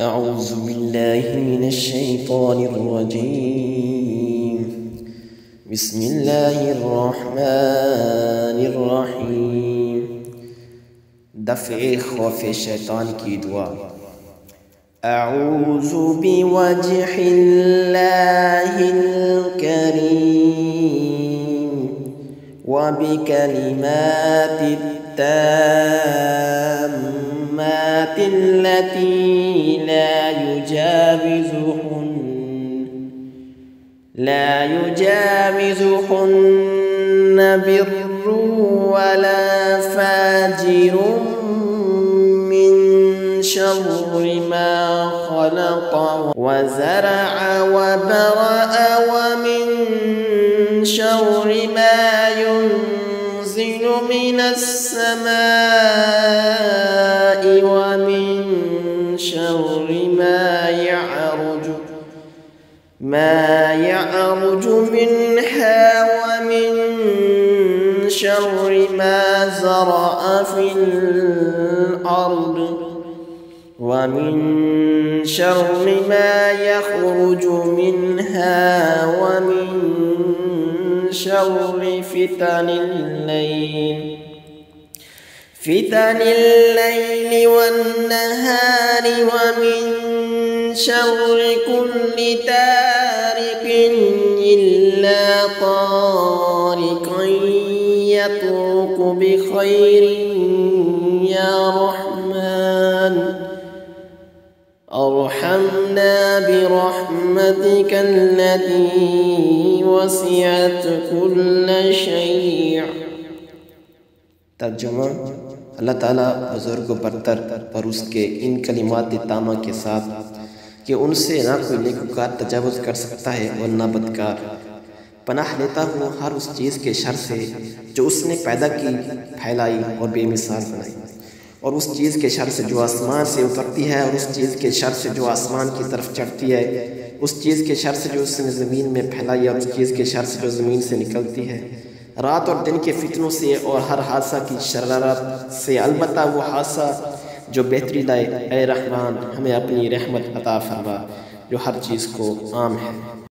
أعوذ بالله من الشيطان الرجيم. بسم الله الرحمن الرحيم. دفع خوف الشيطان کی دعا. أعوذ بوجه الله وبكلمات التامات التي لا يجاوزهن لا يجاوزهن بر ولا فاجر من شر ما خلق وزرع وبرأ ومن شر ما ينزل من السماء ومن شر ما يعرج ما يعرج منها ومن شر ما زرع في الأرض ومن شر ما يخرج منها ومن شر فتن الليل. فتن الليل والنهار ومن شر كل تارك إلا طارقا يطرق بخير وارحمنا برحمتك التي وسعت كل شيء. ترجمہ اللہ تعالیٰ بزرگ و برتر پر اس کے ان کلمات تامہ کے ساتھ کہ ان سے نہ کوئی نیکوکار تجاوز کر سکتا ہے اور نہ بدکار۔ پناہ لیتا ہوں ہر اس چیز کے شر سے جو اس نے پیدا کی، پھیلائی اور بے مثال بنائی۔ اور اس چیز کے شر سے جو آسمان سے اترتی ہے اور اس چیز کے شر سے جو آسمان کی طرف چڑھتی ہے، اس چیز کے شر سے جو اس نے زمین میں پھیلائی اور اس چیز کے شر سے جو زمین سے نکلتی ہے۔ رات اور دن کے فتنوں سے اور ہر حادثہ کی شرارت سے البتہ وہ حادثہ جو بہتری لائے، اے رحمان، ہمیں اپنی رحمت عطا فرما، جو ہر چیز کو عام ہے۔